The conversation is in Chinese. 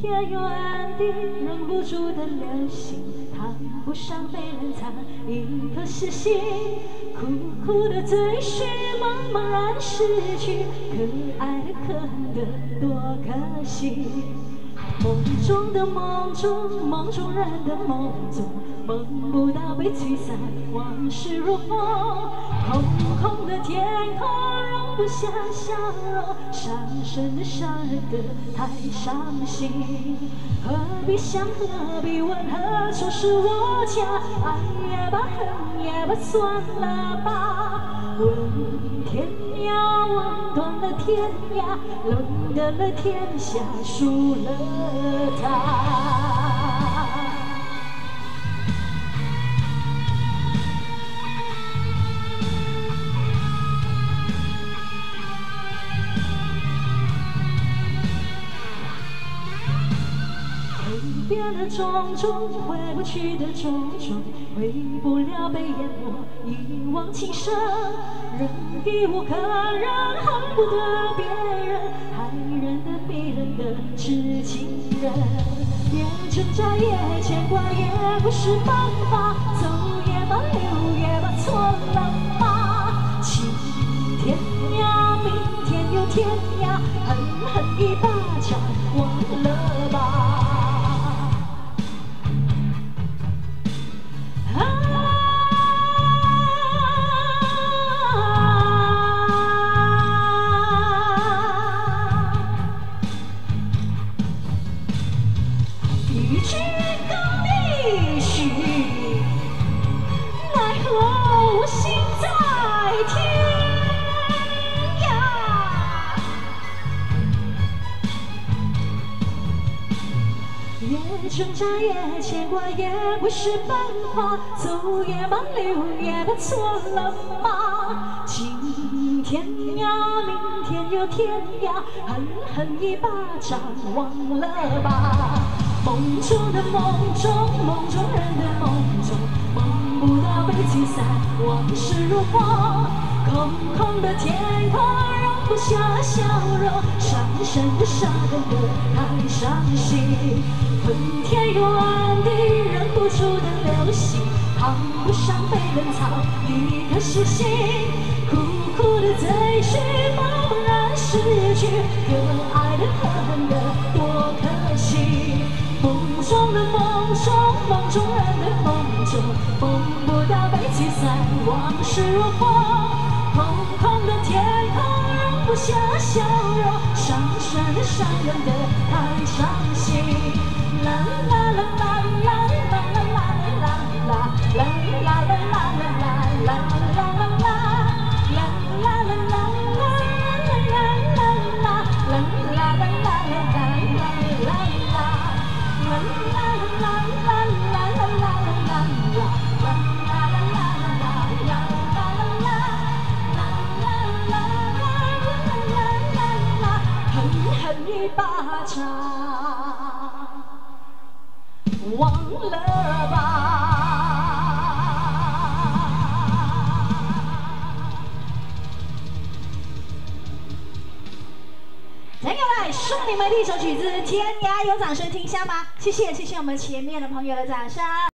天有暗地，忍不住的流星，烫不上被人藏一颗死心。苦苦的追寻，茫茫然失去，可爱的可恨的多可惜。梦中的梦中，梦中人的梦中，梦不到被吹散，往事如风。空空的天空，容不下笑容，伤神的伤人的太伤心。何必想，何必问，何处是我家？爱也罢，恨也罢，算了吧。问天涯，问断了天涯，冷得了天下，输了他。变的种种，回不去的种种，回不了被淹没一往情深。人已无可忍，恨不得别人，害人的逼人的痴情人。也挣扎，也牵挂，也不是办法。走也罢，留也罢，错了吗？情天涯，明天又天涯，狠狠一巴掌，忘了我心在天涯。也挣扎，也牵挂，也不是办法。走也罢，留也罢，错了吗？今天涯，明天又天涯，狠狠一巴掌，忘了吧。梦中的梦中，梦中人的梦中，被吹散，往事如风。空空的天空，容不下笑容，伤神的伤人的太伤心。恨天又暗地，忍不住的流星，谈不上被人藏一颗死心。苦苦的追寻，茫茫然失去，可爱的可恨的多可惜。梦中的梦中，梦中人的梦中，梦，往事如风。空空的天空，容不下笑容，伤神的伤人的太伤心。巴掌，忘了吧。再给我来送你们一首曲子《天涯》，有掌声听一下吗？谢谢，谢谢我们前面的朋友的掌声。